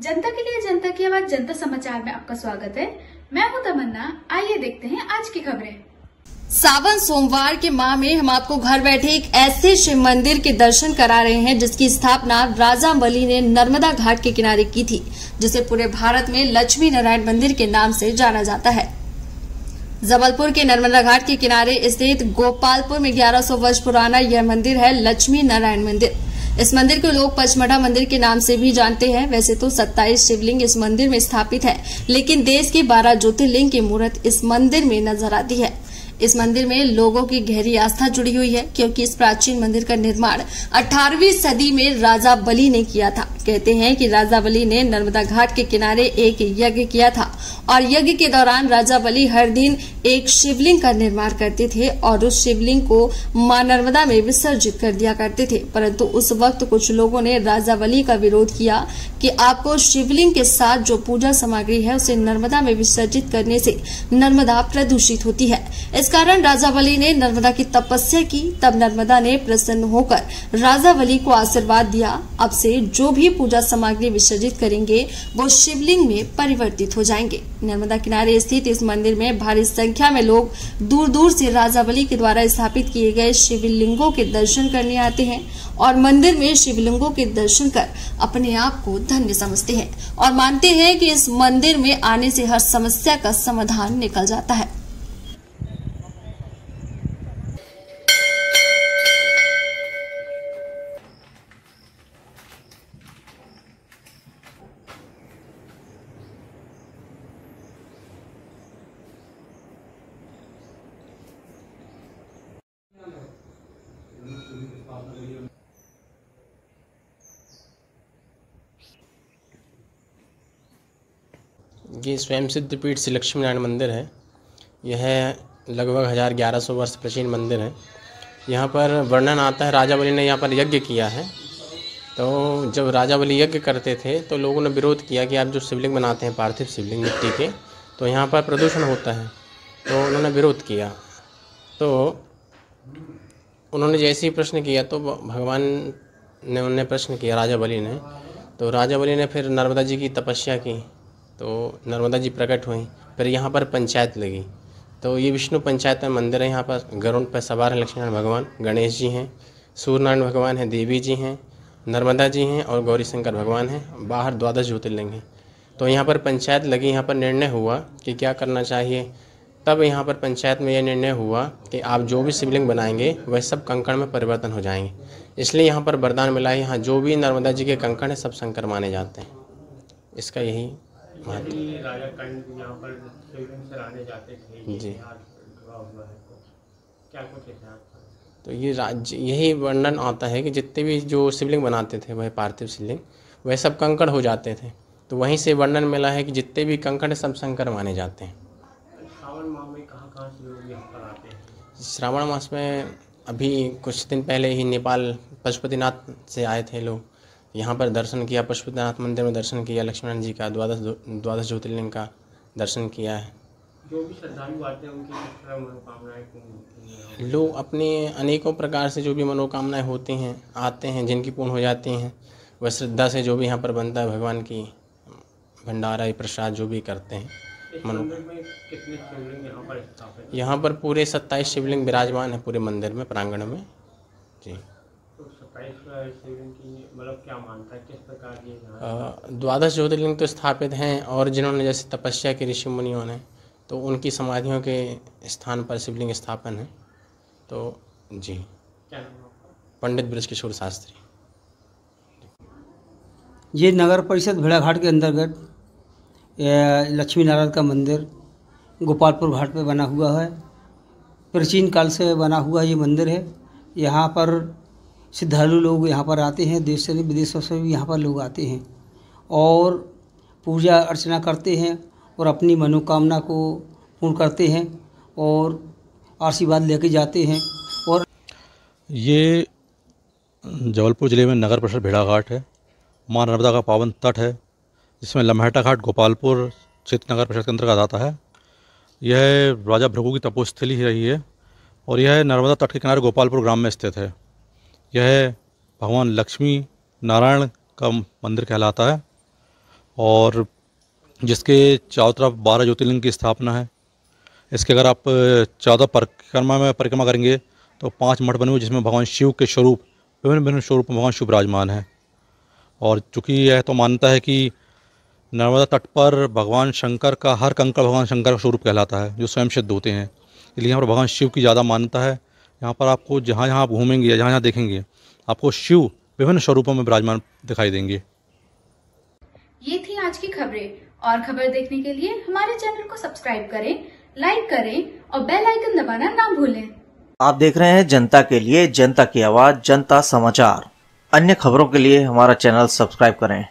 जनता के लिए जनता की आवाज़, जनता समाचार में आपका स्वागत है। मैं हूँ तमन्ना। आइए देखते हैं आज की खबरें। सावन सोमवार के माह में हम आपको घर बैठे एक ऐसे शिव मंदिर के दर्शन करा रहे हैं, जिसकी स्थापना राजा बली ने नर्मदा घाट के किनारे की थी, जिसे पूरे भारत में लक्ष्मी नारायण मंदिर के नाम से जाना जाता है। जबलपुर के नर्मदा घाट के किनारे स्थित गोपालपुर में 1100 वर्ष पुराना यह मंदिर है लक्ष्मी नारायण मंदिर। इस मंदिर को लोग पचमढ़ा मंदिर के नाम से भी जानते हैं। वैसे तो 27 शिवलिंग इस मंदिर में स्थापित है, लेकिन देश के 12 ज्योतिर्लिंग की मूर्त इस मंदिर में नज़र आती है। इस मंदिर में लोगों की गहरी आस्था जुड़ी हुई है, क्योंकि इस प्राचीन मंदिर का निर्माण 18वीं सदी में राजा बली ने किया था। कहते हैं कि राजा बली ने नर्मदा घाट के किनारे एक यज्ञ किया था, और यज्ञ के दौरान राजा बली हर दिन एक शिवलिंग का निर्माण करते थे, और उस शिवलिंग को माँ नर्मदा में विसर्जित कर दिया करते थे। परंतु उस वक्त कुछ लोगों ने राजा बली का विरोध किया कि आपको शिवलिंग के साथ जो पूजा सामग्री है, उसे नर्मदा में विसर्जित करने से नर्मदा प्रदूषित होती है। इस कारण राजा बली ने नर्मदा की तपस्या की, तब नर्मदा ने प्रसन्न होकर राजा बली को आशीर्वाद दिया। अब से जो भी पूजा सामग्री विसर्जित करेंगे, वो शिवलिंग में परिवर्तित हो जाएँगे। नर्मदा किनारे स्थित इस मंदिर में भारी संख्या में लोग दूर दूर से राजा बली के द्वारा स्थापित किए गए शिवलिंगों के दर्शन करने आते हैं और मंदिर में शिवलिंगों के दर्शन कर अपने आप को धन्य समझते हैं और मानते हैं कि इस मंदिर में आने से हर समस्या का समाधान निकल जाता है। ये स्वयं सिद्ध पीठ श्री लक्ष्मी नारायण मंदिर है। यह लगभग हज़ार ग्यारह सौ वर्ष प्राचीन मंदिर है। यहाँ पर वर्णन आता है, राजा बलि ने यहाँ पर यज्ञ किया है। तो जब राजा बलि यज्ञ करते थे तो लोगों ने विरोध किया कि आप जो शिवलिंग बनाते हैं, पार्थिव शिवलिंग मिट्टी के तो यहाँ पर प्रदूषण होता है। तो उन्होंने विरोध किया। तो उन्होंने जैसे ही प्रश्न किया तो भगवान ने उन्हें प्रश्न किया, राजा बलि ने। तो राजा बलि ने फिर नर्मदा जी की तपस्या की तो नर्मदा जी प्रकट हुई, फिर यहाँ पर पंचायत लगी। तो ये विष्णु पंचायत में मंदिर है, यहाँ पर गरुण पर सवार हैं, लक्ष्मीनारायण भगवान, गणेश जी हैं, सूर्यनारायण भगवान हैं, देवी जी हैं, नर्मदा जी हैं और गौरी शंकर भगवान हैं, बाहर द्वादश ज्योतिर्लिंग हैं। तो यहाँ पर पंचायत लगी, यहाँ पर निर्णय हुआ कि क्या करना चाहिए तब यहाँ पर पंचायत में यह निर्णय हुआ कि आप जो भी शिवलिंग बनाएँगे वह सब कंकड़ में परिवर्तन हो जाएँगे। इसलिए यहाँ पर वरदान मिला है यहाँ जो भी नर्मदा जी के कंकड़ हैं सब शंकर माने जाते हैं। इसका यही महत्व। जी। तो तो ये राज्य यही वर्णन आता है कि जितने भी जो शिवलिंग बनाते थे वह पार्थिव शिवलिंग वह सब कंकड़ हो जाते थे। तो वहीं से वर्णन मिला है कि जितने भी कंकड़ सब शंकर माने जाते हैं। श्रावण मास में अभी कुछ दिन पहले ही नेपाल पशुपतिनाथ से आए थे लोग। यहाँ पर दर्शन किया, पशुपतिनाथ मंदिर में दर्शन किया, लक्ष्मण जी का, द्वादश द्वादश ज्योतिर्लिंग का दर्शन किया है। जो भी श्रद्धालु आते हैं उनकी मनोकामनाएँ लोग अपने अनेकों प्रकार से जो भी मनोकामनाएँ होती हैं, आते हैं, जिनकी पूर्ण हो जाती हैं, वह श्रद्धा से जो भी यहाँ पर बनता है, भगवान की भंडारा या प्रसाद, जो भी करते हैं। मंदिर में कितने शिवलिंग यहाँ पर स्थापित हैं? यहाँ पर पूरे सत्ताईस शिवलिंग विराजमान है पूरे मंदिर में प्रांगण में। जी। तो मतलब क्या मानता किस प्रकार की यहाँ द्वादश ज्योतिर्लिंग तो स्थापित हैं और जिन्होंने जैसे तपस्या की ऋषि मुनियों ने तो उनकी समाधियों के स्थान पर शिवलिंग स्थापन है। तो जी। पंडित ब्रज किशोर शास्त्री। ये नगर परिषद भेड़ाघाट के अंतर्गत लक्ष्मी नारायण का मंदिर गोपालपुर घाट पे बना हुआ है। प्राचीन काल से बना हुआ ये मंदिर है। यहाँ पर श्रद्धालु लोग यहाँ पर आते हैं, देश से विदेशों से भी यहाँ पर लोग आते हैं और पूजा अर्चना करते हैं और अपनी मनोकामना को पूर्ण करते हैं और आशीर्वाद लेके जाते हैं और ये जबलपुर ज़िले में नगर परिषद भेड़ाघाट है। माँ नर्मदा का पावन तट है। जिसमें लम्हेटा घाट, गोपालपुर क्षेत्र नगर परिषद के अंतर्गत आता है। यह राजा भृगु की तपोस्थली ही रही है और यह नर्मदा तट के किनारे गोपालपुर ग्राम में स्थित है। यह भगवान लक्ष्मी नारायण का मंदिर कहलाता है और जिसके चारों तरफ़ बारह ज्योतिर्लिंग की स्थापना है। इसके अगर आप चौदह परिक्रमा में परिक्रमा करेंगे तो पाँच मठ बने हुए जिसमें भगवान शिव के स्वरूप विभिन्न विभिन्न स्वरूप में भगवान शिव विराजमान है। और चूँकि यह तो मानता है कि नर्मदा तट पर भगवान शंकर का हर कंकड़ भगवान शंकर का स्वरूप कहलाता है जो स्वयं सिद्ध होते हैं। इसलिए यहाँ पर भगवान शिव की ज़्यादा मान्यता है। यहाँ पर आपको जहाँ जहाँ आप घूमेंगे या जहाँ जहाँ देखेंगे आपको शिव विभिन्न स्वरूपों में विराजमान दिखाई देंगे। ये थी आज की खबरें। और खबर देखने के लिए हमारे चैनल को सब्सक्राइब करें लाइक करें और बेल आइकन दबाना ना भूलें। आप देख रहे हैं जनता के लिए जनता की आवाज़ जनता समाचार। अन्य खबरों के लिए हमारा चैनल सब्सक्राइब करें।